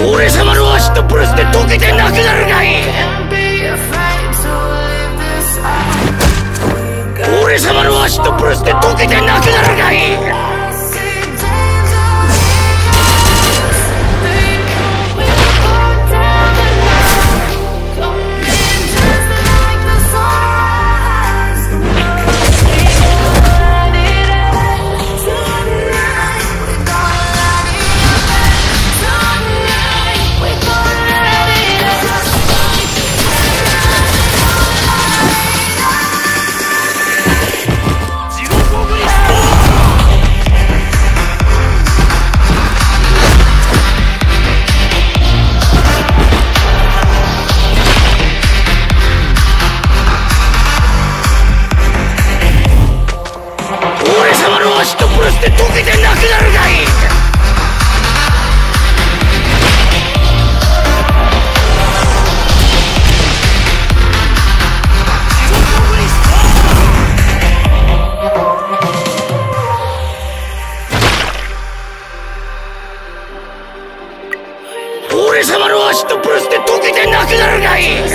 俺様の足とブレスで溶けてなくなるがい俺様の足とブレスで溶けてなくなるがいいして溶けてなくなるがいい。俺様の足とプレスで溶けてなくなるがいい。